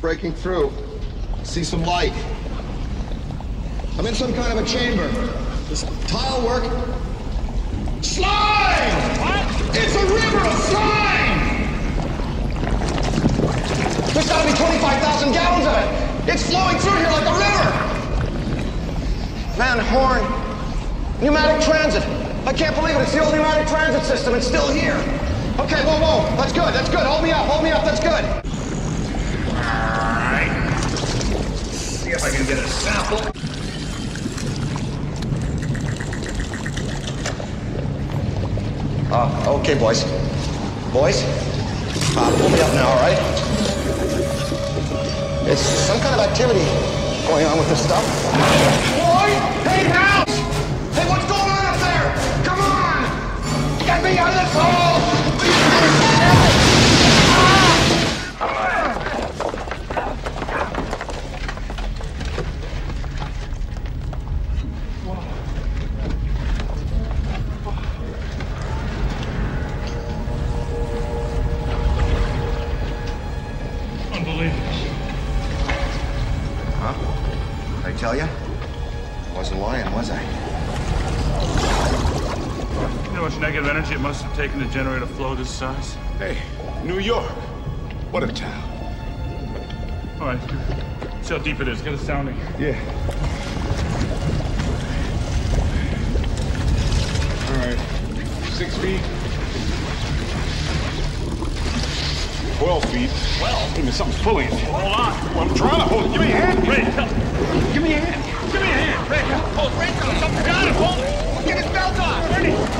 breaking through. See some light. I'm in some kind of a chamber. This tile work? Slime! What? It's a river of slime! There's gotta be 25,000 gallons of it! It's flowing through here like a river! Van Horne, pneumatic transit. I can't believe it. It's the old pneumatic transit system. It's still here. Okay, whoa, whoa. That's good. That's good. Hold me up. Hold me up. That's good. I can get a sample. Uh, okay, boys. Boys, uh, pull me up now, all right? It's some kind of activity going on with this stuff. Boy! Hey, help! Hey, what's going on up there? Come on! Get me out of this hole! Tell you? I wasn't lying, was I? You know how much negative energy it must have taken to generate a flow this size? Hey, New York. What a town. All right. See how deep it is. Get a sounding. Yeah. All right. Six feet. 12 feet. 12? I mean, something's pulling it. Hold on. Well, I'm trying to hold it. Give me a hand. Ray, help. Give me a hand. Give me a hand. Ray, help. Hold, Ray, help. Something's got it. Hold it. Get his belt on. Ready?